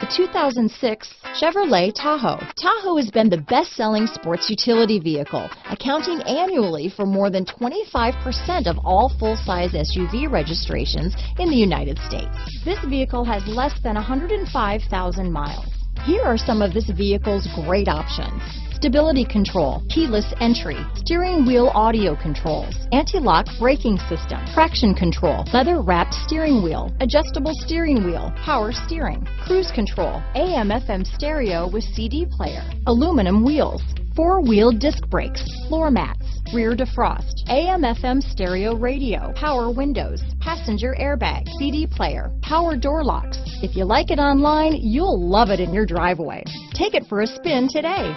The 2006 Chevrolet Tahoe. Tahoe has been the best-selling sports utility vehicle, accounting annually for more than 25% of all full-size SUV registrations in the United States. This vehicle has less than 105,000 miles. Here are some of this vehicle's great options stability control, keyless entry, steering wheel audio controls, anti-lock braking system, traction control, leather wrapped steering wheel, adjustable steering wheel, power steering, cruise control, AM FM stereo with CD player, aluminum wheels, four-wheel disc brakes, floor mats, rear defrost, AM FM stereo radio, power windows, passenger airbag, CD player, power door locks. If you like it online, you'll love it in your driveway. Take it for a spin today.